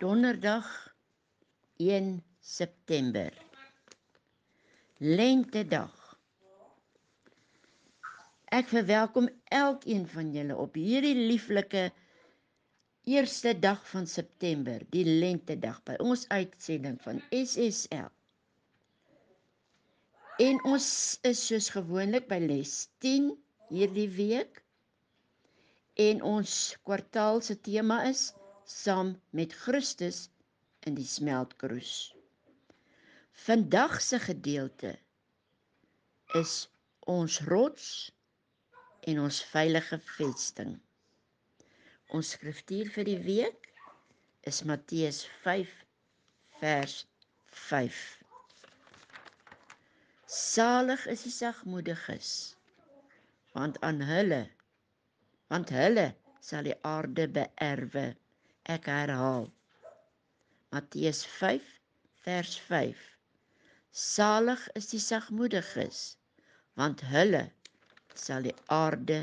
Donderdag 1 September. Lentedag. Ek verwelkom elkeen van julle op hierdie lieflike eerste dag van September, die lentedag by ons uitsending van SSL. En ons is soos gewoonlik by les 10 hierdie week. En ons kwartaal se tema is saam met Christus in die smeltkroes. Vandag se gedeelte is ons rots en ons veilige vesting. Ons skriftuur vir die week is Matteus 5 vers 5. Salig is die sagmoediges want aan hulle want hulle sal die aarde beerwe. Ek herhaal. Matteus 5 vers 5. Salig is die sagmoediges want hulle sal die aarde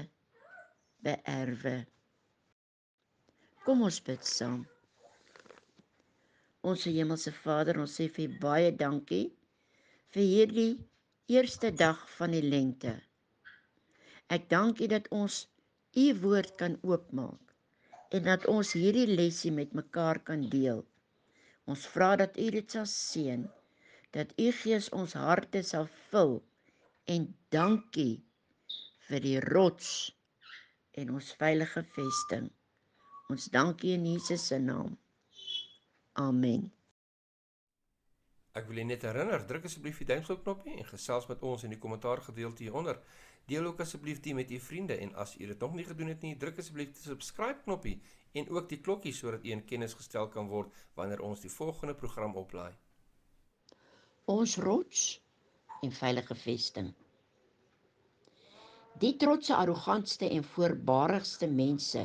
beerwe. Kom ons bid saam. Ons hemelse Vader, ons sê vir baie dankie vir hierdie eerste dag van die lente. Ek dank U dat ons U woord kan oopmaak en dat ons hierdie lesie met mekaar kan deel. Ons vra dat U dit sal seën, dat U Gees ons harte sal vul en dankie vir die rots en ons veilige vesting. Ons dankie in Jesus se naam. Amen. Ek wil net herinner, druk asseblief die duimpie knoppie en gesels met ons in die kommentaar gedeelte hieronder. Deel ook asseblief dit met u vriende en as u dit nog nie gedoen het nie, druk asseblief die subscribe knoppie en ook die klokkie sodat u in kennis gestel kan word wanneer ons die volgende program oplaai. Ons rots en veilige vesting. Die trotse, arrogantste en voorbarigste mense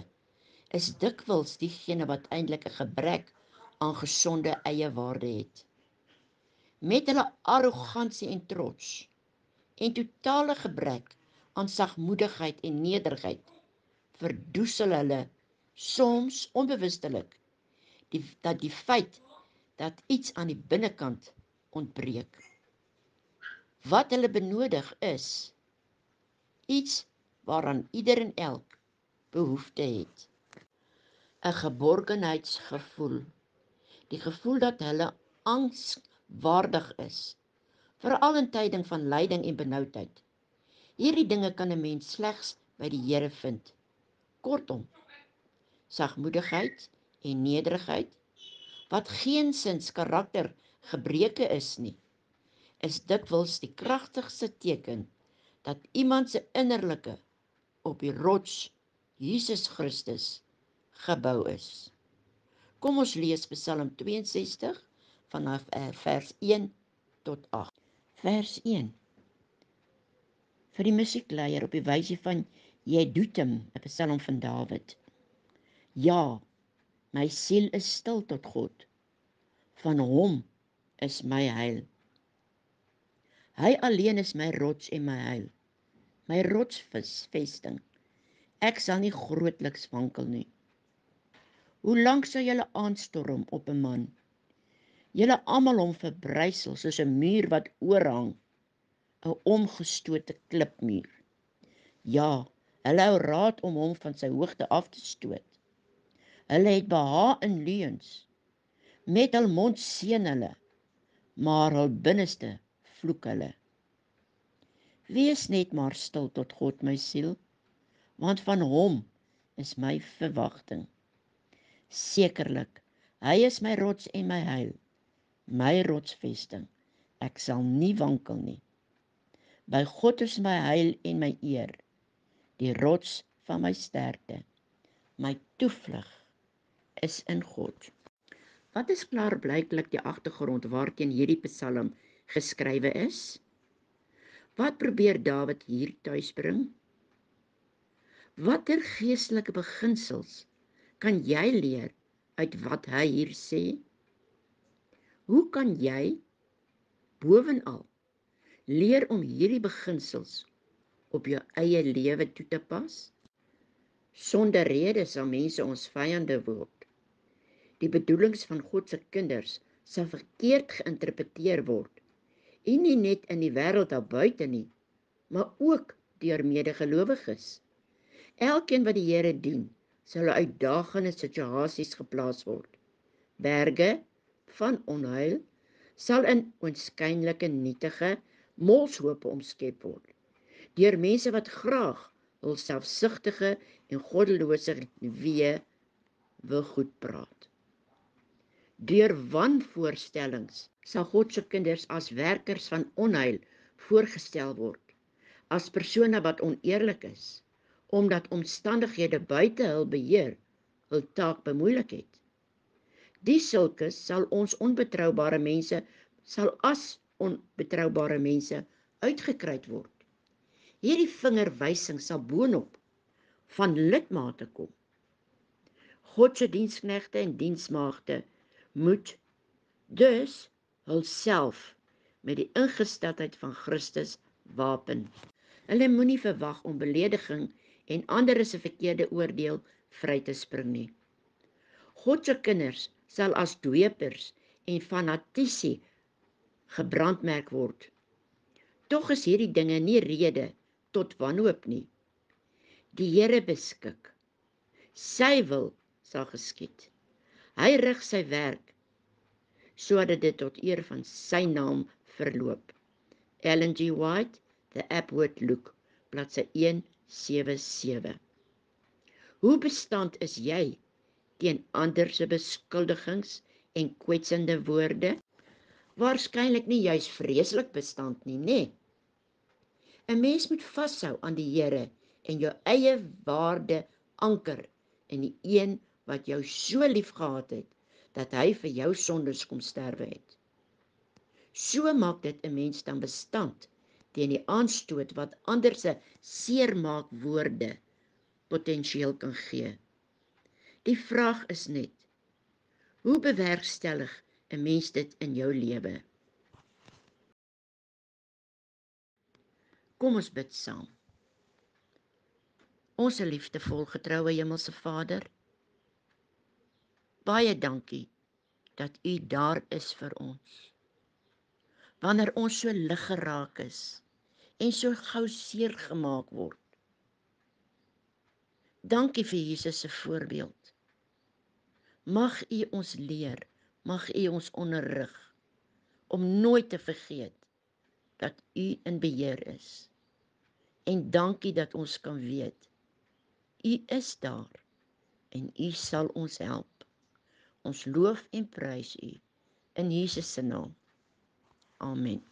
is dikwels diegene wat eintlik 'n gebrek aan gesonde eie waarde het. Met hulle arrogansie en trots en totale gebrek aan sagmoedigheid en nederigheid verdoesel hulle soms onbewustelik die dat die feit dat iets aan die binnekant ontbreek. Wat hulle benodig is iets waaraan ieder en elk behoefte het. 'n geborgenheidsgevoel. Die gevoel dat hulle angswaardig is, veral in tye van lyding en benoudheid. Hierdie dinge kan 'n mens slegs by die Here vind. Kortom, sagmoedigheid en nederigheid wat geensins karakter gebreke is nie, is dikwels die kragtigste teken dat iemand se innerlike op die rots Jesus Christus gebou is. Kom ons lees Psalm 62 vanaf uh, vers 1 tot 8. Vers 1. Vir die musiekleier op die wyse van Jedutum, 'n Psalm van Dawid. Ja, my siel is stil tot God. Van hom is my heil. Hy alleen is my rots en my heil. My rotsvesting. Ek sal nie grootliks wankel nie. Hoe lank sal julle aanstorm op 'n man? Julle almal hom verbrysel soos 'n muur wat oorhang, 'n omgestote klipmuur. Ja, hulle hou raad om hom van sy hoogte af te stoot. Hulle het beha in leuns. Met hul mond seën hulle, maar hul binneste vloek hulle. Wees net maar stil tot God my siel, want van hom is my verwagting. Sekerlik, hy is my rots en my heil, my rotsvesting. Ek sal nie wankel nie. By God is my heil en my eer, die rots van my sterkte. My toevlug is in God. Wat is klaar blyklik die agtergrond waarteen hierdie Psalm geskrywe is? Wat probeer Dawid hier tuisbring? Watter geestelike beginsels kan jy leer uit wat hy hier sê? Hoe kan jy bovenal leer om hierdie beginsels op jou eie lewe toe te pas? Sonder rede sal mense ons vyande word. die bedoelings van God se kinders sal verkeerd geïnterpreteer word. En nie net in die wêreld daar buite nie, maar ook deur medegelowiges. Elkeen wat die Here dien, sal uit uitdagende situasies geplaas word. Berge van onheil sal in oënskynlike nietige molshope omskep word deur mense wat graag hul selfsugtige en goddelose wee wil goed praat. Deur wanvoorstellings sal God se kinders as werkers van onheil voorgestel word as persone wat oneerlik is omdat omstandighede buite hul beheer hul taak bemoeilik het. Die sulke sal ons onbetroubare mense sal as onbetroubare mense uitgekruid word. Hierdie vingerwysing sal boonop van lidmate kom. God se diensknegte en diensmaagde moet dus hulself met die ingesteldheid van Christus wapen. Hulle moenie verwag om belediging en ander se verkeerde oordeel vry te spring nie. God se kinders sal as dwepers en fanatici gebrandmerk word. Tog is hierdie dinge nie rede tot wanhoop nie. Die Here beskik. Sy wil sal geskied. Hy rig sy werk sodat dit tot eer van sy naam verloop. Ellen G White, The Upward Look, bladsy 177. Hoe bestand is jy teen ander se beskuldigings en kwetsende woorde? Waarskynlik nie juis vreeslik bestand nie, nê? 'n Mens moet vashou aan die Here en jou eie waarde anker in die een wat jou so liefgehad het dat hy vir jou sondes kom sterwe het. So maak dit 'n mens dan bestand teen die aanstoot wat ander se seermaak woorde potensieel kan gee. Die vraag is net: Hoe bewerkstellig 'n mens dit in jou lewe? Kom ons bid saam. Ons liefdevol getroue Hemelse Vader, baie dankie dat u daar is vir ons. Wanneer ons so lig geraak is en so gou seer gemaak word. Dankie vir Jesus se voorbeeld. Mag u ons leer, mag u ons onderrig om nooit te vergeet dat u in beheer is. En dankie dat ons kan weet u is daar en u sal ons help. Ons loof en prys U in Jesus se naam. Amen.